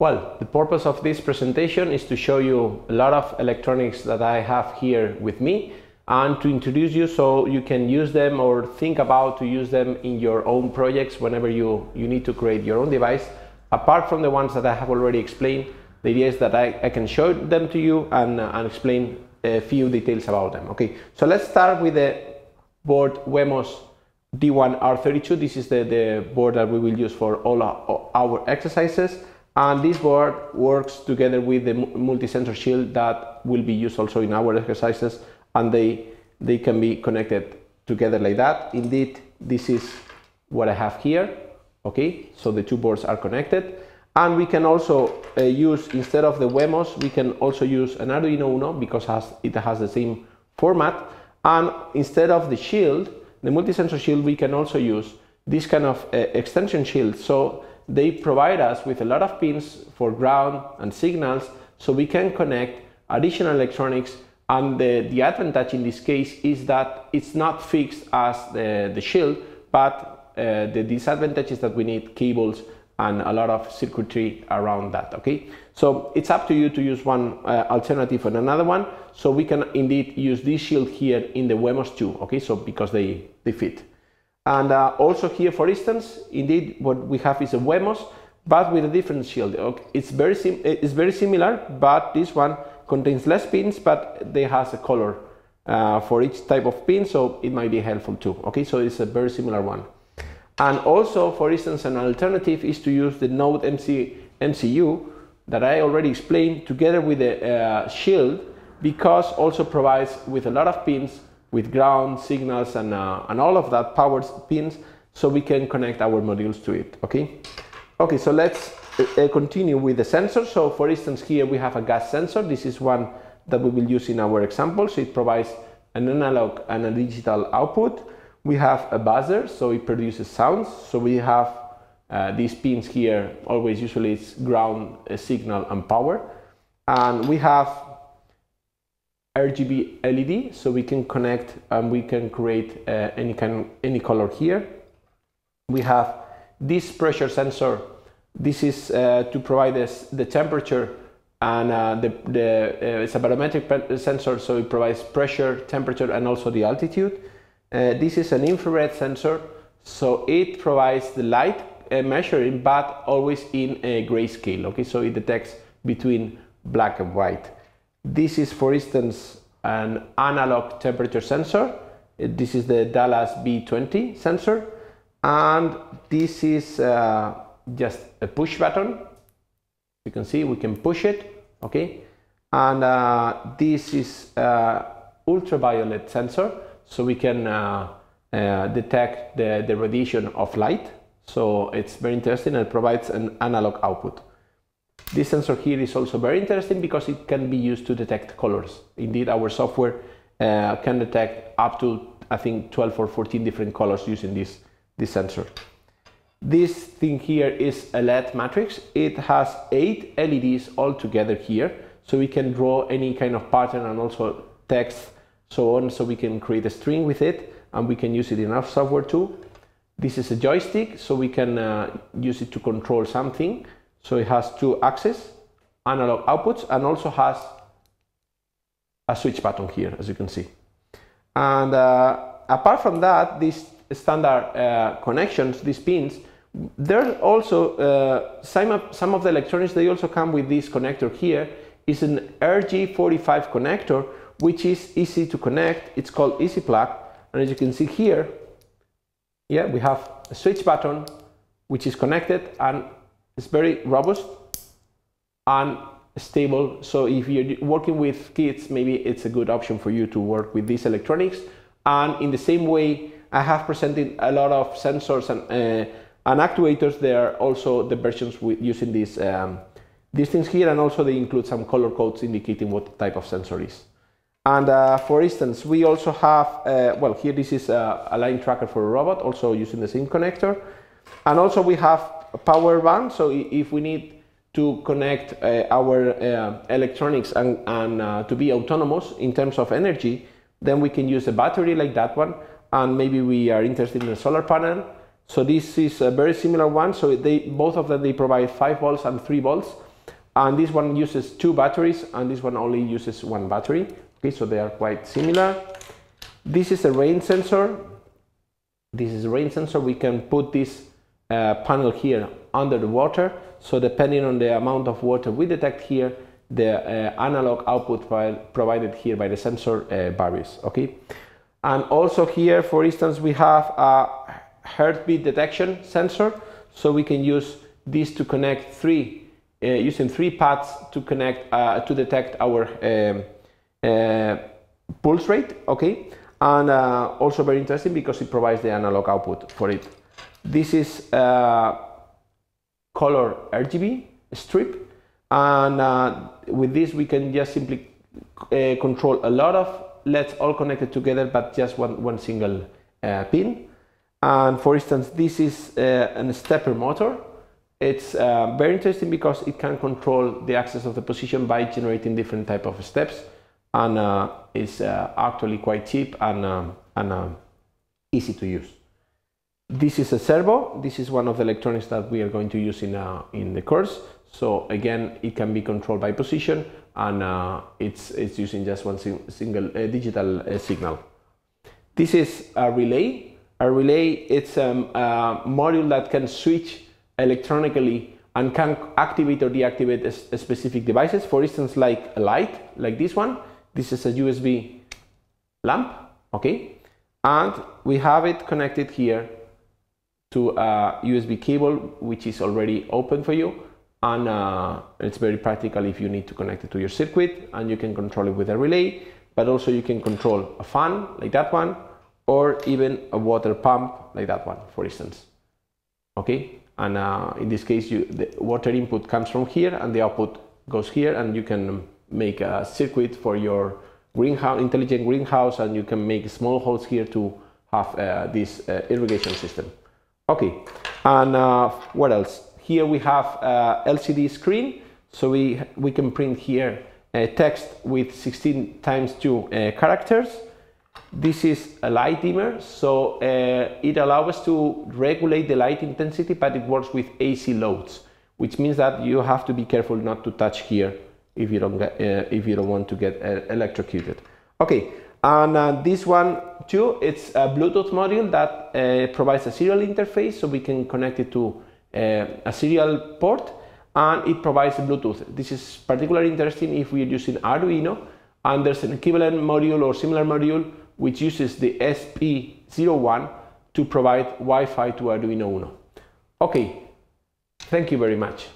Well, the purpose of this presentation is to show you a lot of electronics that I have here with me and to introduce you so you can use them or think about to use them in your own projects whenever you, you need to create your own device. Apart from the ones that I have already explained, the idea is that I, I can show them to you and, uh, and explain a few details about them. Okay, so let's start with the board Wemos D1R32. This is the, the board that we will use for all our, our exercises and this board works together with the multi-sensor shield that will be used also in our exercises and they they can be connected together like that. Indeed this is what i have here okay? So the two boards are connected. And we can also uh, use instead of the wemos we can also use an arduino uno because has, it has the same format. And instead of the shield the multi-sensor shield we can also use this kind of uh, extension shield. So they provide us with a lot of pins for ground and signals so we can connect additional electronics. And the, the advantage in this case is that it's not fixed as the, the shield but uh, the disadvantage is that we need cables and a lot of circuitry around that okay? So it's up to you to use one uh, alternative and another one. So we can indeed use this shield here in the Wemos 2 okay? So because they they fit and uh, also here, for instance, indeed, what we have is a Wemos, but with a different shield. Okay. It's very it's very similar, but this one contains less pins, but they has a color uh, for each type of pin, so it might be helpful too. Okay, so it's a very similar one. And also, for instance, an alternative is to use the Node MC, MCU that I already explained together with the uh, shield because also provides with a lot of pins with ground signals and, uh, and all of that power pins so we can connect our modules to it okay? Okay so let's uh, continue with the sensor. So for instance here we have a gas sensor. This is one that we will use in our example so it provides an analog and a digital output. We have a buzzer so it produces sounds. So we have uh, these pins here. Always usually it's ground signal and power. And we have RGB LED, so we can connect and we can create uh, any kind, any color here. We have this pressure sensor. This is uh, to provide us the temperature and uh, the, the uh, it's a barometric sensor, so it provides pressure, temperature, and also the altitude. Uh, this is an infrared sensor, so it provides the light uh, measuring, but always in a grayscale. Okay, so it detects between black and white. This is, for instance, an analog temperature sensor. This is the Dallas B20 sensor. And this is uh, just a push button. You can see we can push it, okay? And uh, this is uh, ultraviolet sensor, so we can uh, uh, detect the, the radiation of light. So it's very interesting and provides an analog output. This sensor here is also very interesting because it can be used to detect colors. Indeed, our software uh, can detect up to, I think, 12 or 14 different colors using this, this sensor. This thing here is a LED matrix. It has eight LEDs all together here. So we can draw any kind of pattern and also text, so on. So we can create a string with it and we can use it in our software too. This is a joystick, so we can uh, use it to control something. So it has two axes, analog outputs, and also has a switch button here, as you can see. And uh, apart from that, these standard uh, connections, these pins, there's also uh, some, of, some of the electronics, they also come with this connector here. It's an RJ45 connector, which is easy to connect. It's called Easy Plug. And as you can see here, yeah, we have a switch button, which is connected, and it's very robust and stable. So if you're working with kids, maybe it's a good option for you to work with these electronics. And in the same way, I have presented a lot of sensors and, uh, and actuators. There are also the versions with using these, um, these things here, and also they include some color codes indicating what type of sensor is. And uh, for instance, we also have, uh, well, here this is a, a line tracker for a robot, also using the same connector. And also we have power bank. So if we need to connect uh, our uh, electronics and, and uh, to be autonomous in terms of energy, then we can use a battery like that one. And maybe we are interested in a solar panel. So this is a very similar one. So they both of them they provide five volts and three volts. And this one uses two batteries and this one only uses one battery. Okay, so they are quite similar. This is a rain sensor. This is a rain sensor. We can put this uh, panel here under the water. So depending on the amount of water we detect here, the uh, analog output provided here by the sensor uh, varies. Okay, and also here, for instance, we have a heartbeat detection sensor. So we can use this to connect three, uh, using three pads to connect uh, to detect our um, pulse rate. Okay, and also very interesting because it provides the analog output for it. This is a color RGB strip and uh, with this we can just simply uh, control a lot of LEDs all connected together but just one, one single uh, pin. And for instance this is uh, a stepper motor. It's uh, very interesting because it can control the axis of the position by generating different type of steps and uh, it's actually quite cheap and, um, and easy to use this is a servo. This is one of the electronics that we are going to use in, uh, in the course. So again, it can be controlled by position and uh, it's, it's using just one sing single uh, digital uh, signal. This is a relay. A relay, it's um, a module that can switch electronically and can activate or deactivate specific devices. For instance, like a light, like this one. This is a USB lamp, okay? And we have it connected here to a USB cable which is already open for you. And uh, it's very practical if you need to connect it to your circuit and you can control it with a relay. But also you can control a fan like that one or even a water pump like that one for instance. Okay? And uh, in this case you, the water input comes from here and the output goes here and you can make a circuit for your greenhouse intelligent greenhouse and you can make small holes here to have uh, this uh, irrigation system Okay, and uh, what else? Here we have a LCD screen, so we, we can print here a text with 16 times 2 uh, characters. This is a light dimmer, so uh, it allows us to regulate the light intensity, but it works with AC loads, which means that you have to be careful not to touch here if you don't, get, uh, if you don't want to get uh, electrocuted. Okay, and uh, this one too, it's a Bluetooth module that uh, provides a serial interface so we can connect it to uh, a serial port and it provides Bluetooth. This is particularly interesting if we're using Arduino and there's an equivalent module or similar module which uses the ESP01 to provide Wi-Fi to Arduino Uno. Okay, thank you very much.